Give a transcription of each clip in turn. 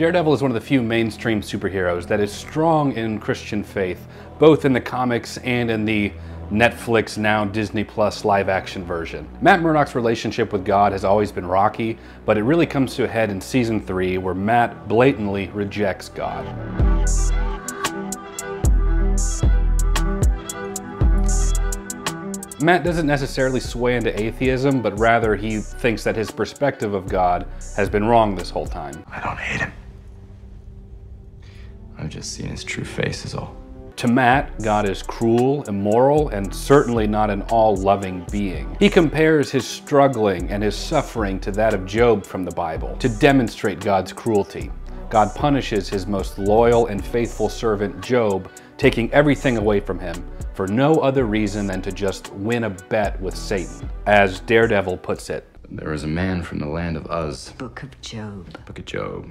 Daredevil is one of the few mainstream superheroes that is strong in Christian faith, both in the comics and in the Netflix, now Disney Plus live action version. Matt Murdock's relationship with God has always been rocky, but it really comes to a head in season three where Matt blatantly rejects God. Matt doesn't necessarily sway into atheism, but rather he thinks that his perspective of God has been wrong this whole time. I don't hate him. I've just seen his true face is all. To Matt, God is cruel, immoral, and certainly not an all-loving being. He compares his struggling and his suffering to that of Job from the Bible to demonstrate God's cruelty. God punishes his most loyal and faithful servant Job, taking everything away from him for no other reason than to just win a bet with Satan. As Daredevil puts it, There was a man from the land of Uz, Book of Job. Book of Job.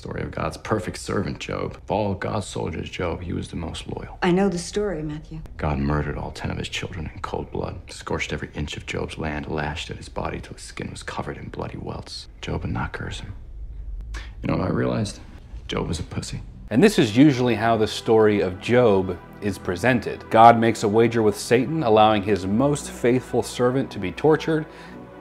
Story of God's perfect servant, Job. Of all God's soldiers, Job, he was the most loyal. I know the story, Matthew. God murdered all ten of his children in cold blood, scorched every inch of Job's land, lashed at his body till his skin was covered in bloody welts. Job would not curse him. You know what I realized? Job was a pussy. And this is usually how the story of Job is presented. God makes a wager with Satan, allowing his most faithful servant to be tortured.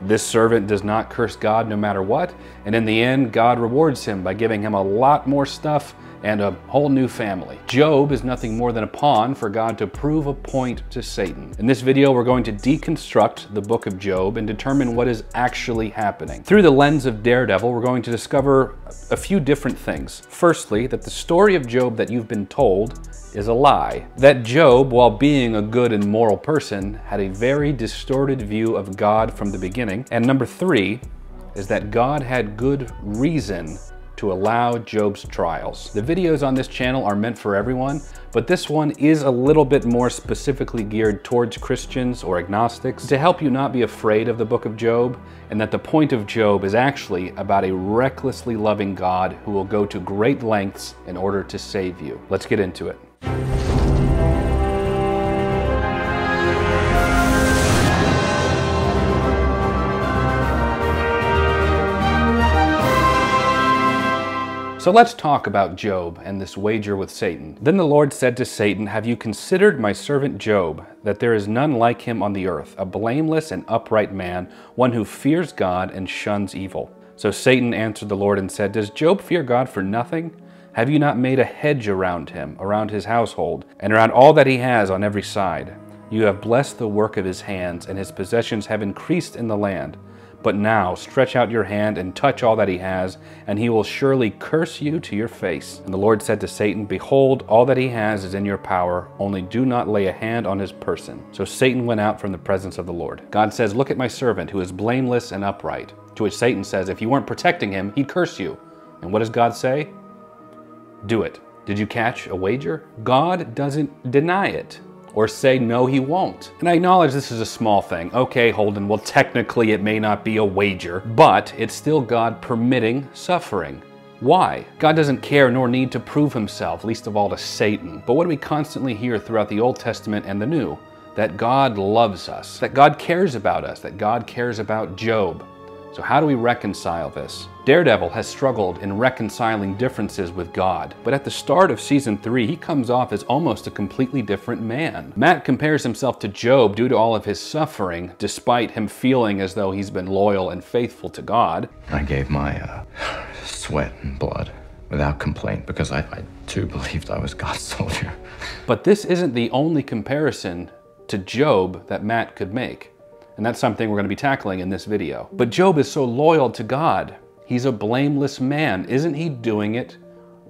This servant does not curse God no matter what, and in the end, God rewards him by giving him a lot more stuff and a whole new family. Job is nothing more than a pawn for God to prove a point to Satan. In this video, we're going to deconstruct the book of Job and determine what is actually happening. Through the lens of Daredevil, we're going to discover a few different things. Firstly, that the story of Job that you've been told is a lie. That Job, while being a good and moral person, had a very distorted view of God from the beginning. And number three is that God had good reason to allow Job's trials. The videos on this channel are meant for everyone, but this one is a little bit more specifically geared towards Christians or agnostics to help you not be afraid of the book of Job and that the point of Job is actually about a recklessly loving God who will go to great lengths in order to save you. Let's get into it. So let's talk about Job and this wager with Satan. Then the Lord said to Satan, Have you considered my servant Job, that there is none like him on the earth, a blameless and upright man, one who fears God and shuns evil? So Satan answered the Lord and said, Does Job fear God for nothing? Have you not made a hedge around him, around his household, and around all that he has on every side? You have blessed the work of his hands, and his possessions have increased in the land. But now stretch out your hand and touch all that he has, and he will surely curse you to your face. And the Lord said to Satan, Behold, all that he has is in your power, only do not lay a hand on his person. So Satan went out from the presence of the Lord. God says, Look at my servant, who is blameless and upright. To which Satan says, If you weren't protecting him, he'd curse you. And what does God say? Do it. Did you catch a wager? God doesn't deny it or say no he won't. And I acknowledge this is a small thing. Okay, Holden, well technically it may not be a wager, but it's still God permitting suffering. Why? God doesn't care nor need to prove himself, least of all to Satan. But what do we constantly hear throughout the Old Testament and the New? That God loves us, that God cares about us, that God cares about Job. So how do we reconcile this? Daredevil has struggled in reconciling differences with God, but at the start of season 3, he comes off as almost a completely different man. Matt compares himself to Job due to all of his suffering, despite him feeling as though he's been loyal and faithful to God. I gave my uh, sweat and blood without complaint because I, I too believed I was God's soldier. But this isn't the only comparison to Job that Matt could make. And that's something we're going to be tackling in this video. But Job is so loyal to God. He's a blameless man. Isn't he doing it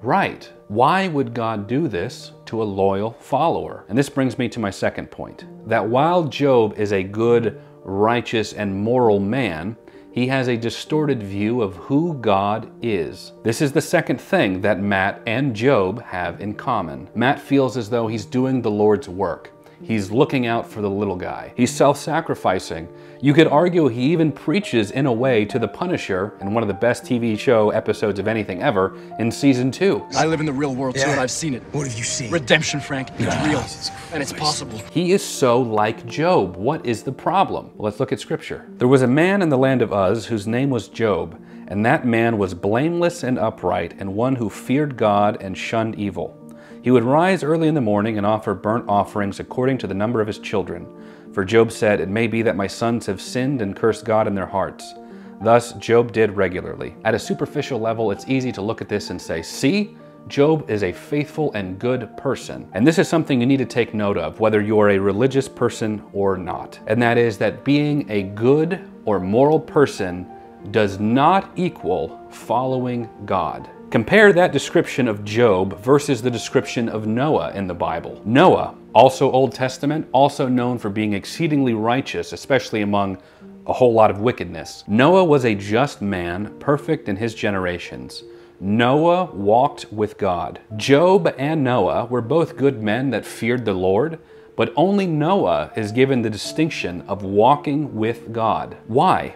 right? Why would God do this to a loyal follower? And this brings me to my second point that while Job is a good, righteous, and moral man, he has a distorted view of who God is. This is the second thing that Matt and Job have in common. Matt feels as though he's doing the Lord's work. He's looking out for the little guy. He's self-sacrificing. You could argue he even preaches in a way to the Punisher in one of the best TV show episodes of anything ever in season two. I live in the real world too, Yeah. and I've seen it. What have you seen? Redemption, Frank. It's real, Jesus and it's possible. He is so like Job. What is the problem? Well, let's look at scripture. There was a man in the land of Uz whose name was Job, And that man was blameless and upright, and one who feared God and shunned evil. He would rise early in the morning and offer burnt offerings according to the number of his children. For Job said, It may be that my sons have sinned and cursed God in their hearts. Thus, Job did regularly. At a superficial level, it's easy to look at this and say, See, Job is a faithful and good person. And this is something you need to take note of, whether you're a religious person or not. And that is that being a good or moral person does not equal following God. Compare that description of Job versus the description of Noah in the Bible. Noah, also Old Testament, also known for being exceedingly righteous, especially among a whole lot of wickedness. Noah was a just man, perfect in his generations. Noah walked with God. Job and Noah were both good men that feared the Lord, but only Noah is given the distinction of walking with God. Why?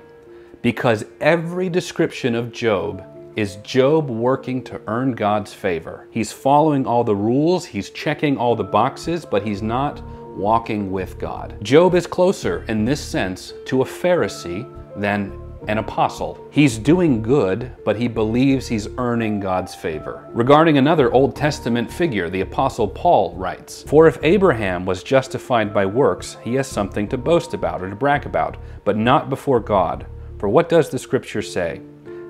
Because every description of Job is Job working to earn God's favor. He's following all the rules, he's checking all the boxes, but he's not walking with God. Job is closer in this sense to a Pharisee than an apostle. He's doing good, but he believes he's earning God's favor. Regarding another Old Testament figure, the apostle Paul writes, For if Abraham was justified by works, he has something to boast about or to brag about, but not before God. For what does the scripture say?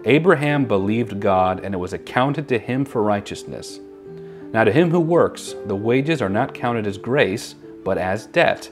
Abraham believed God, and it was accounted to him for righteousness. Now to him who works, the wages are not counted as grace, but as debt.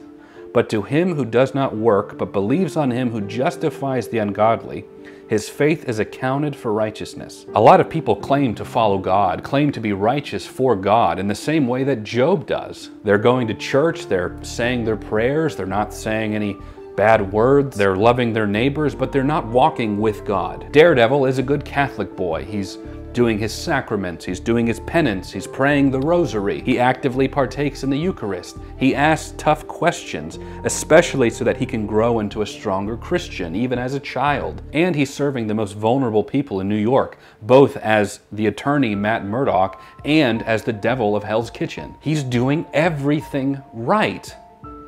But to him who does not work, but believes on him who justifies the ungodly, his faith is accounted for righteousness. A lot of people claim to follow God, claim to be righteous for God in the same way that Job does. They're going to church, they're saying their prayers, they're not saying any bad words, they're loving their neighbors, but they're not walking with God. Daredevil is a good Catholic boy. He's doing his sacraments, he's doing his penance, he's praying the rosary, he actively partakes in the Eucharist, he asks tough questions, especially so that he can grow into a stronger Christian, even as a child. And he's serving the most vulnerable people in New York, both as the attorney Matt Murdock and as the devil of Hell's Kitchen. He's doing everything right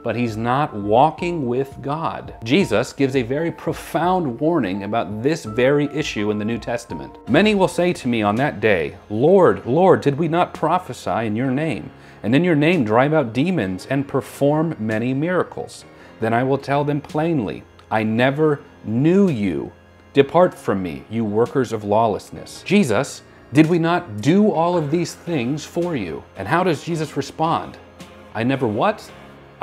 but he's not walking with God. Jesus gives a very profound warning about this very issue in the New Testament. Many will say to me on that day, Lord, Lord, did we not prophesy in your name, and in your name drive out demons and perform many miracles? Then I will tell them plainly, I never knew you. Depart from me, you workers of lawlessness. Jesus, did we not do all of these things for you? And how does Jesus respond? I never what?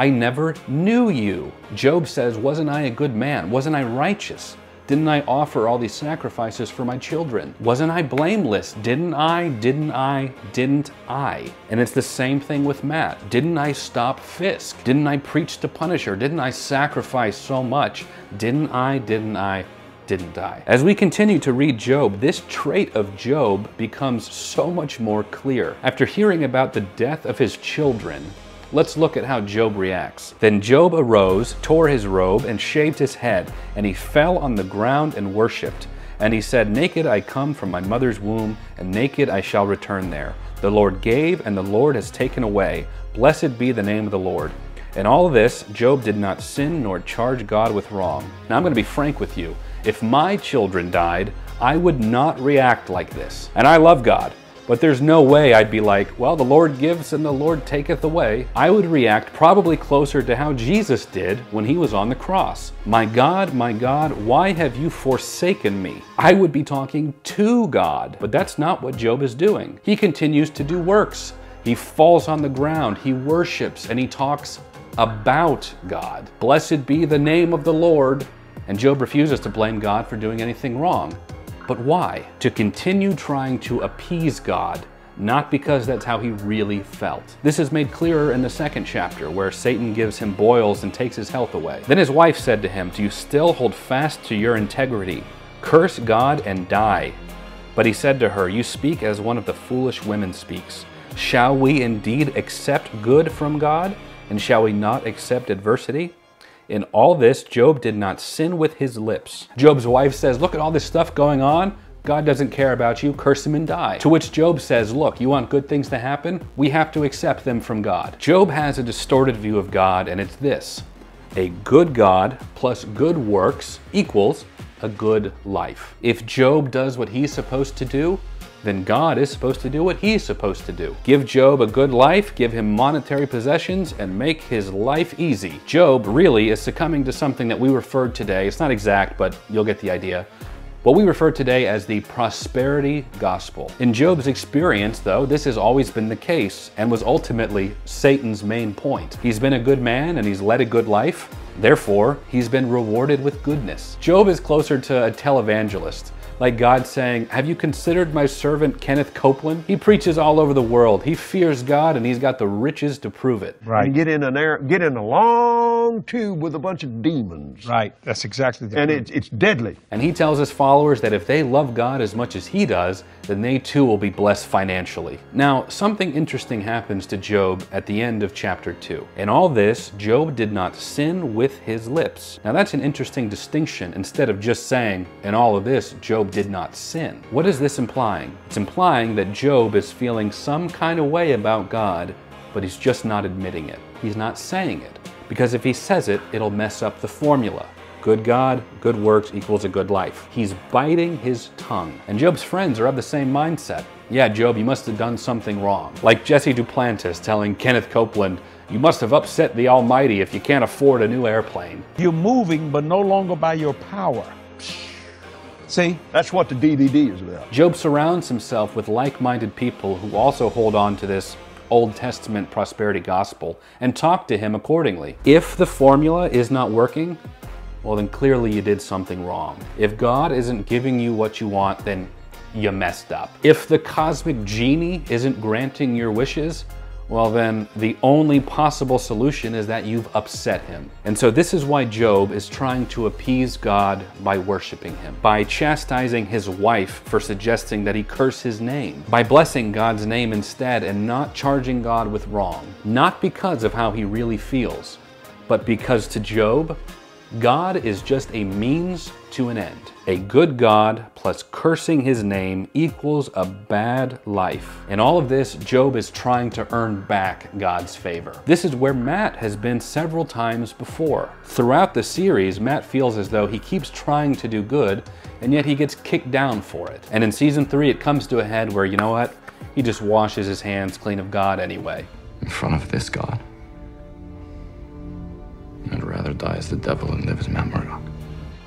I never knew you. Job says, Wasn't I a good man? Wasn't I righteous? Didn't I offer all these sacrifices for my children? Wasn't I blameless? Didn't I? Didn't I? Didn't I? And it's the same thing with Matt. Didn't I stop Fisk? Didn't I preach to Punisher? Didn't I sacrifice so much? Didn't I? Didn't I? Didn't I? As we continue to read Job, this trait of Job becomes so much more clear. After hearing about the death of his children, Let's look at how Job reacts. Then Job arose, tore his robe, and shaved his head, and he fell on the ground and worshipped. And he said, Naked I come from my mother's womb, and naked I shall return there. The Lord gave, and the Lord has taken away. Blessed be the name of the Lord. In all this, Job did not sin nor charge God with wrong. Now I'm going to be frank with you. If my children died, I would not react like this. And I love God. But there's no way I'd be like, well, the Lord gives and the Lord taketh away. I would react probably closer to how Jesus did when he was on the cross. My God, my God, why have you forsaken me? I would be talking to God, but that's not what Job is doing. He continues to do works. He falls on the ground, he worships, and he talks about God. Blessed be the name of the Lord. And Job refuses to blame God for doing anything wrong. But why? To continue trying to appease God, not because that's how he really felt. This is made clearer in the second chapter, where Satan gives him boils and takes his health away. Then his wife said to him, Do you still hold fast to your integrity? Curse God and die. But he said to her, You speak as one of the foolish women speaks. Shall we indeed accept good from God? And shall we not accept adversity? In all this, Job did not sin with his lips. Job's wife says, Look at all this stuff going on. God doesn't care about you, curse him and die. To which Job says, Look, you want good things to happen? We have to accept them from God. Job has a distorted view of God, and it's this a good God plus good works equals a good life. If Job does what he's supposed to do, then God is supposed to do what he's supposed to do. Give Job a good life, give him monetary possessions, and make his life easy. Job really is succumbing to something that we referred today. It's not exact, but you'll get the idea what we refer today as the prosperity gospel. In Job's experience, though, this has always been the case and was ultimately Satan's main point. He's been a good man and he's led a good life. Therefore, he's been rewarded with goodness. Job is closer to a televangelist like God saying, Have you considered my servant Kenneth Copeland? He preaches all over the world. He fears God and he's got the riches to prove it. Right. You get in an air, get in a long tube with a bunch of demons. Right. That's exactly the And truth. it's, it's deadly. And he tells his followers that if they love God as much as he does, then they too will be blessed financially. Now, something interesting happens to Job at the end of chapter 2. In all this, Job did not sin with his lips. Now, that's an interesting distinction instead of just saying, in all of this, Did not sin. What is this implying? It's implying that Job is feeling some kind of way about God, but he's just not admitting it. He's not saying it. Because if he says it, it'll mess up the formula. Good God, good works equals a good life. He's biting his tongue. And Job's friends are of the same mindset. Yeah, Job, you must have done something wrong. Like Jesse Duplantis telling Kenneth Copeland, you must have upset the Almighty if you can't afford a new airplane. You're moving, but no longer by your power. See? That's what the DVD is about. Job surrounds himself with like minded people who also hold on to this Old Testament prosperity gospel and talk to him accordingly. If the formula is not working, well, then clearly you did something wrong. If God isn't giving you what you want, then you messed up. If the cosmic genie isn't granting your wishes, well, then the only possible solution is that you've upset him. And so, this is why Job is trying to appease God by worshiping him, by chastising his wife for suggesting that he curse his name, by blessing God's name instead and not charging God with wrong. Not because of how he really feels, but because to Job, God is just a means to an end. A good God plus cursing his name equals a bad life. In all of this, Job is trying to earn back God's favor. This is where Matt has been several times before. Throughout the series, Matt feels as though he keeps trying to do good, and yet he gets kicked down for it. And in season three, it comes to a head where, you know what? He just washes his hands clean of God anyway. In front of this God. I'd rather die as the devil and live as Matt Murdock.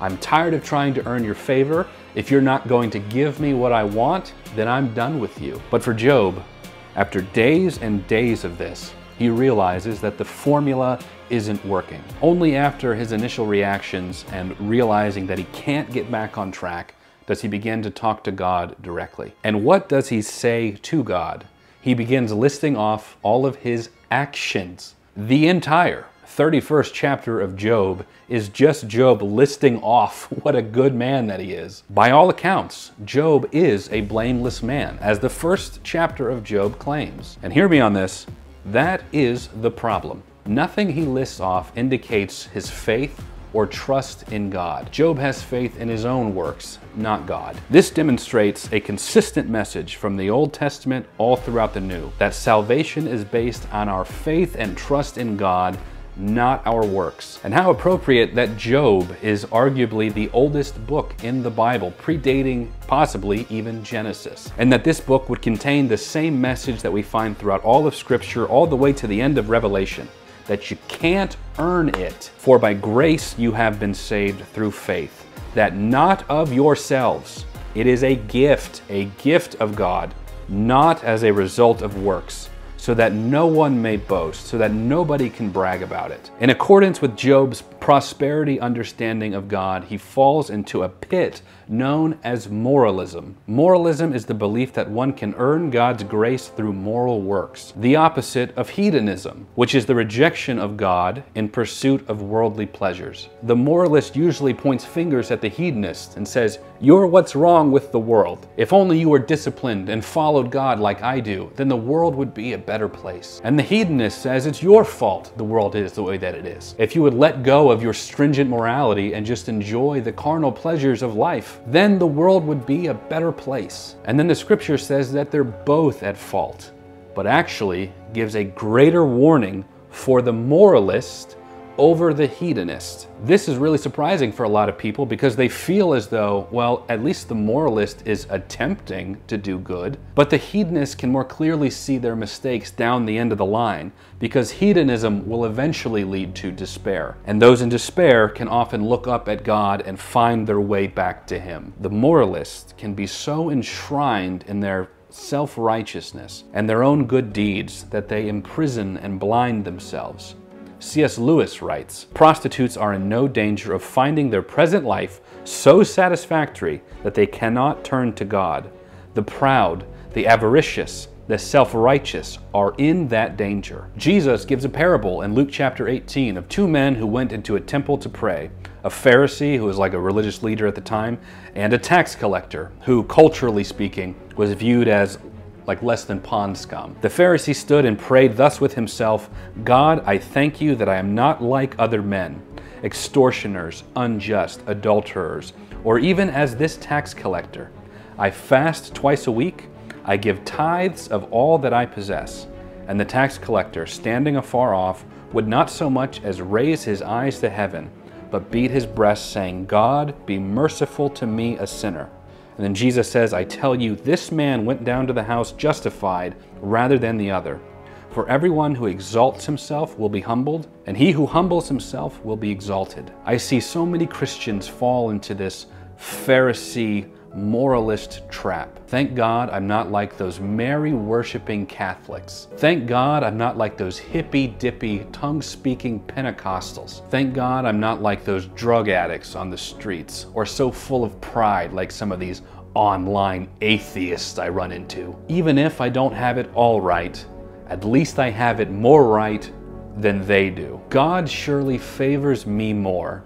I'm tired of trying to earn your favor. If you're not going to give me what I want, then I'm done with you. But for Job, after days and days of this, he realizes that the formula isn't working. Only after his initial reactions and realizing that he can't get back on track does he begin to talk to God directly. And what does he say to God? He begins listing off all of his actions. The entire 31st chapter of Job is just Job listing off what a good man that he is. By all accounts, Job is a blameless man, as the first chapter of Job claims. And hear me on this that is the problem. Nothing he lists off indicates his faith or trust in God. Job has faith in his own works, not God. This demonstrates a consistent message from the Old Testament all throughout the New that salvation is based on our faith and trust in God not our works. And how appropriate that Job is arguably the oldest book in the Bible, predating possibly even Genesis. And that this book would contain the same message that we find throughout all of Scripture, all the way to the end of Revelation that you can't earn it. For by grace you have been saved through faith, that not of yourselves. It is a gift, a gift of God, not as a result of works so that no one may boast, so that nobody can brag about it. In accordance with Job's prosperity understanding of God, he falls into a pit known as moralism. Moralism is the belief that one can earn God's grace through moral works, the opposite of hedonism, which is the rejection of God in pursuit of worldly pleasures. The moralist usually points fingers at the hedonist and says, You're what's wrong with the world. If only you were disciplined and followed God like I do, then the world would be a better place. And the hedonist says, It's your fault the world is the way that it is. If you would let go of your stringent morality and just enjoy the carnal pleasures of life, then the world would be a better place. And then the scripture says that they're both at fault, but actually gives a greater warning for the moralist over the hedonist. This is really surprising for a lot of people because they feel as though, well, at least the moralist is attempting to do good, but the hedonist can more clearly see their mistakes down the end of the line because hedonism will eventually lead to despair. And those in despair can often look up at God and find their way back to Him. The moralist can be so enshrined in their self righteousness and their own good deeds that they imprison and blind themselves. C.S. Lewis writes Prostitutes are in no danger of finding their present life so satisfactory that they cannot turn to God. The proud, the avaricious, the self righteous are in that danger. Jesus gives a parable in Luke chapter 18 of two men who went into a temple to pray a Pharisee, who was like a religious leader at the time, and a tax collector, who, culturally speaking, was viewed as like less than pond scum. The Pharisee stood and prayed thus with himself God, I thank you that I am not like other men, extortioners, unjust, adulterers, or even as this tax collector. I fast twice a week, I give tithes of all that I possess. And the tax collector, standing afar off, would not so much as raise his eyes to heaven, but beat his breast, saying, God, be merciful to me, a sinner. And then Jesus says, I tell you, this man went down to the house justified rather than the other. For everyone who exalts himself will be humbled, and he who humbles himself will be exalted. I see so many Christians fall into this Pharisee moralist trap. Thank God I'm not like those Mary worshiping Catholics. Thank God I'm not like those hippy dippy tongue speaking Pentecostals. Thank God I'm not like those drug addicts on the streets or so full of pride like some of these online atheists I run into. Even if I don't have it all right, at least I have it more right than they do. God surely favors me more.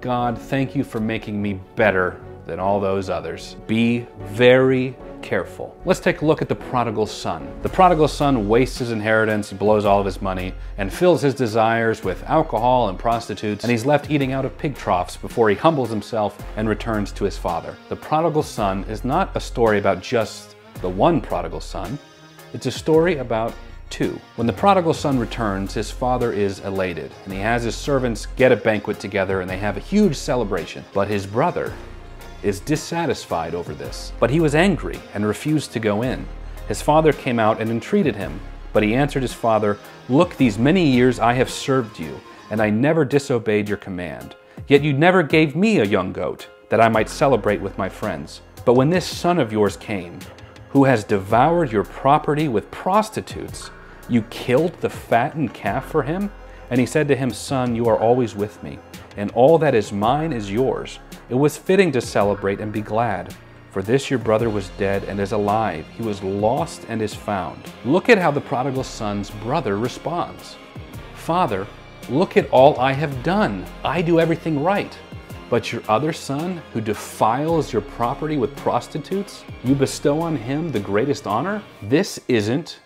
God, thank you for making me better than all those others. Be very careful. Let's take a look at the prodigal son. The prodigal son wastes his inheritance, he blows all of his money, and fills his desires with alcohol and prostitutes, and he's left eating out of pig troughs before he humbles himself and returns to his father. The prodigal son is not a story about just the one prodigal son, it's a story about two. When the prodigal son returns, his father is elated, and he has his servants get a banquet together and they have a huge celebration. But his brother is dissatisfied over this. But he was angry and refused to go in. His father came out and entreated him. But he answered his father, Look, these many years I have served you, and I never disobeyed your command. Yet you never gave me a young goat, that I might celebrate with my friends. But when this son of yours came, who has devoured your property with prostitutes, you killed the fattened calf for him? And he said to him, Son, you are always with me, and all that is mine is yours. It was fitting to celebrate and be glad. For this your brother was dead and is alive. He was lost and is found. Look at how the prodigal son's brother responds Father, look at all I have done. I do everything right. But your other son, who defiles your property with prostitutes, you bestow on him the greatest honor? This isn't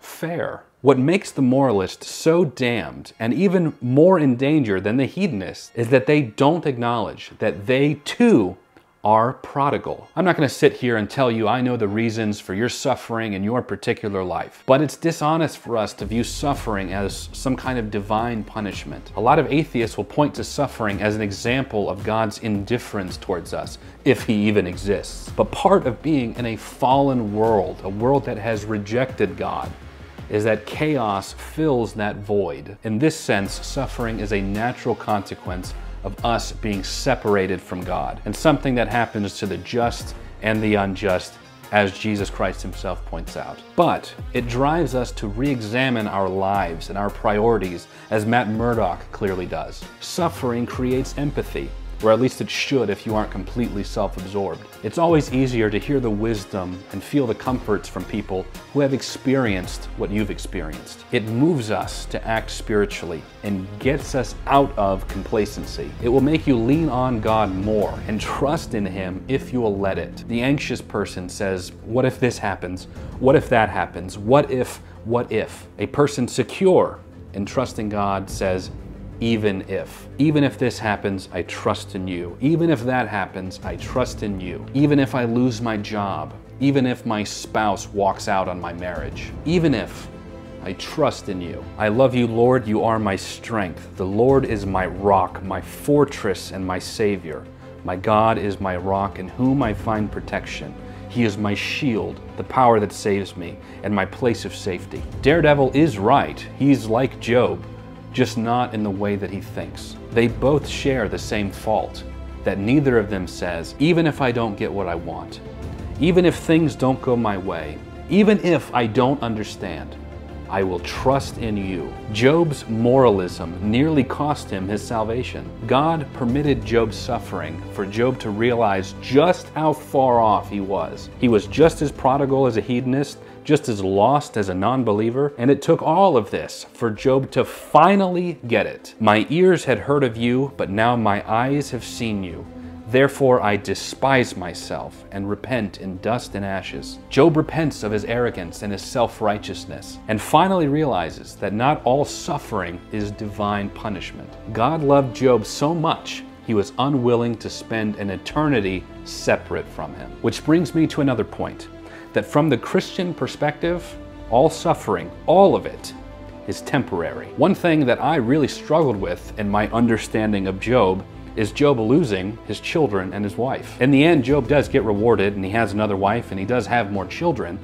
fair. What makes the moralist so damned and even more in danger than the hedonist is that they don't acknowledge that they too are prodigal. I'm not going to sit here and tell you I know the reasons for your suffering in your particular life, but it's dishonest for us to view suffering as some kind of divine punishment. A lot of atheists will point to suffering as an example of God's indifference towards us, if he even exists. But part of being in a fallen world, a world that has rejected God, is that chaos fills that void. In this sense, suffering is a natural consequence of us being separated from God, and something that happens to the just and the unjust, as Jesus Christ himself points out. But it drives us to re examine our lives and our priorities, as Matt Murdock clearly does. Suffering creates empathy or at least it should if you aren't completely self absorbed. It's always easier to hear the wisdom and feel the comforts from people who have experienced what you've experienced. It moves us to act spiritually and gets us out of complacency. It will make you lean on God more and trust in Him if you will let it. The anxious person says, What if this happens? What if that happens? What if, what if? A person secure in trusting God says, even if. Even if this happens, I trust in you. Even if that happens, I trust in you. Even if I lose my job, even if my spouse walks out on my marriage, even if I trust in you. I love you, Lord. You are my strength. The Lord is my rock, my fortress, and my Savior. My God is my rock in whom I find protection. He is my shield, the power that saves me, and my place of safety. Daredevil is right. He's like Job, just not in the way that he thinks. They both share the same fault that neither of them says, even if I don't get what I want, even if things don't go my way, even if I don't understand, I will trust in you. Job's moralism nearly cost him his salvation. God permitted Job's suffering for Job to realize just how far off he was. He was just as prodigal as a hedonist, just as lost as a non believer, and it took all of this for Job to finally get it. My ears had heard of you, but now my eyes have seen you. Therefore I despise myself and repent in dust and ashes. Job repents of his arrogance and his self righteousness, and finally realizes that not all suffering is divine punishment. God loved Job so much he was unwilling to spend an eternity separate from him. Which brings me to another point that from the Christian perspective, all suffering, all of it, is temporary. One thing that I really struggled with in my understanding of Job is Job losing his children and his wife. In the end, Job does get rewarded and he has another wife and he does have more children,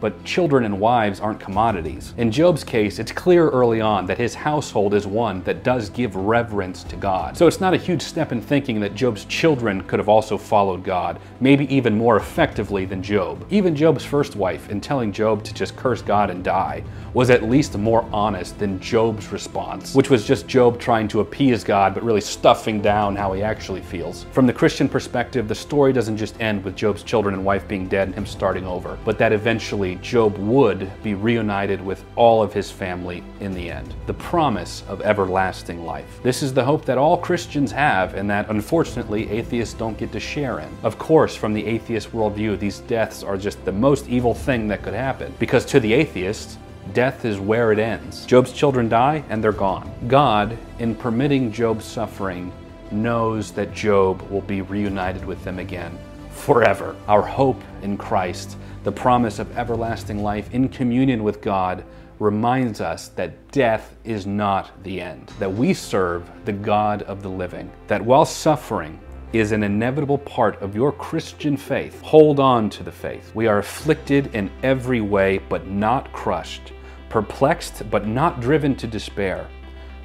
but children and wives aren't commodities. In Job's case, it's clear early on that his household is one that does give reverence to God. So it's not a huge step in thinking that Job's children could have also followed God, maybe even more effectively than Job. Even Job's first wife, in telling Job to just curse God and die, was at least more honest than Job's response, which was just Job trying to appease God but really stuffing down how he actually feels. From the Christian perspective, the story doesn't just end with Job's children and wife being dead and him starting over, but that eventually Job would be reunited with all of his family in the end. The promise of everlasting life. This is the hope that all Christians have and that unfortunately atheists don't get to share in. Of course, from the atheist worldview, these deaths are just the most evil thing that could happen because to the atheist, Death is where it ends. Job's children die and they're gone. God, in permitting Job's suffering, knows that Job will be reunited with them again forever. Our hope in Christ the promise of everlasting life in communion with God reminds us that death is not the end, that we serve the God of the living, that while suffering is an inevitable part of your Christian faith, hold on to the faith. We are afflicted in every way, but not crushed, perplexed, but not driven to despair,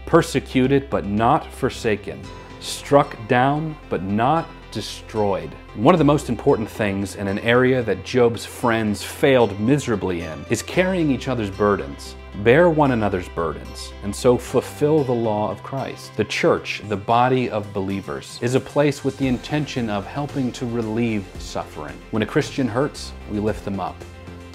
persecuted, but not forsaken, struck down, but not destroyed. One of the most important things in an area that Job's friends failed miserably in is carrying each other's burdens. Bear one another's burdens, and so fulfill the law of Christ. The church, the body of believers, is a place with the intention of helping to relieve suffering. When a Christian hurts, we lift them up.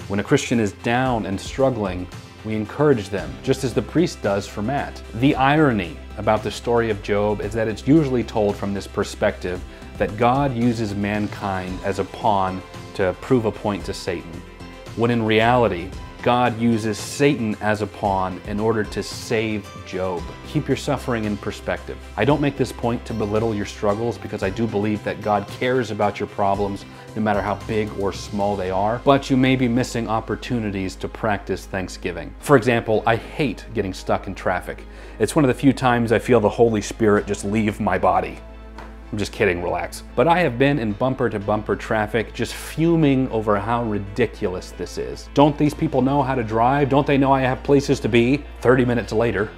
When a Christian is down and struggling, we encourage them, just as the priest does for Matt. The irony about the story of Job is that it's usually told from this perspective that God uses mankind as a pawn to prove a point to Satan, when in reality, God uses Satan as a pawn in order to save Job. Keep your suffering in perspective. I don't make this point to belittle your struggles because I do believe that God cares about your problems no matter how big or small they are, but you may be missing opportunities to practice thanksgiving. For example, I hate getting stuck in traffic. It's one of the few times I feel the Holy Spirit just leave my body. I'm just kidding, relax. But I have been in bumper to bumper traffic just fuming over how ridiculous this is. Don't these people know how to drive? Don't they know I have places to be? 30 minutes later,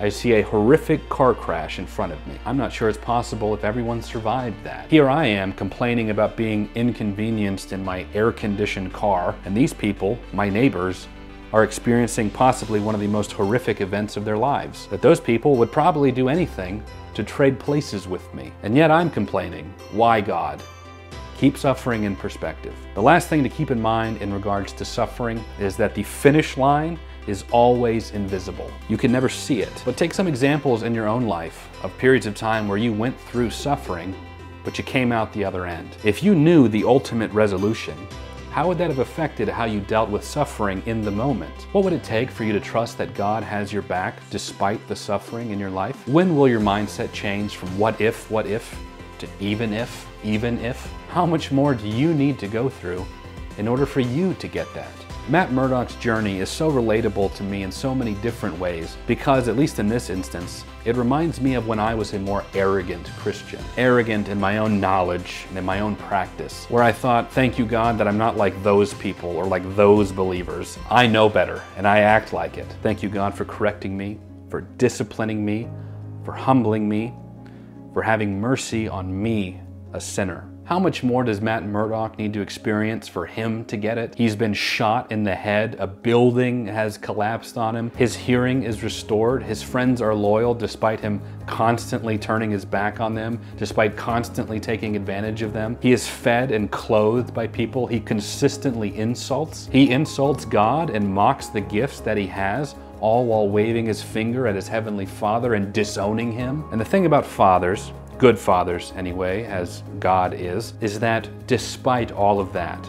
I see a horrific car crash in front of me. I'm not sure it's possible if everyone survived that. Here I am complaining about being inconvenienced in my air-conditioned car, and these people, my neighbors, are experiencing possibly one of the most horrific events of their lives. That those people would probably do anything to trade places with me. And yet I'm complaining. Why, God? Keep suffering in perspective. The last thing to keep in mind in regards to suffering is that the finish line is always invisible. You can never see it. But take some examples in your own life of periods of time where you went through suffering, but you came out the other end. If you knew the ultimate resolution, how would that have affected how you dealt with suffering in the moment? What would it take for you to trust that God has your back despite the suffering in your life? When will your mindset change from what if, what if, to even if, even if? How much more do you need to go through in order for you to get that? Matt Murdock's journey is so relatable to me in so many different ways because, at least in this instance, it reminds me of when I was a more arrogant Christian. Arrogant in my own knowledge and in my own practice, where I thought, thank you, God, that I'm not like those people or like those believers. I know better and I act like it. Thank you, God, for correcting me, for disciplining me, for humbling me, for having mercy on me, a sinner. How much more does Matt Murdock need to experience for him to get it? He's been shot in the head, a building has collapsed on him, his hearing is restored, his friends are loyal despite him constantly turning his back on them, despite constantly taking advantage of them. He is fed and clothed by people he consistently insults. He insults God and mocks the gifts that he has all while waving his finger at his heavenly father and disowning him. And the thing about fathers, good fathers anyway, as God is, is that despite all of that,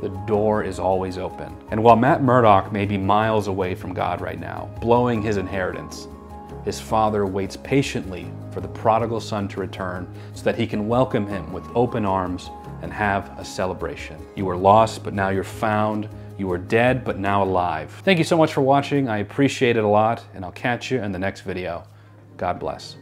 the door is always open. And while Matt Murdock may be miles away from God right now, blowing his inheritance, his father waits patiently for the prodigal son to return so that he can welcome him with open arms and have a celebration. You were lost, but now you're found. You were dead, but now alive. Thank you so much for watching. I appreciate it a lot, and I'll catch you in the next video. God bless.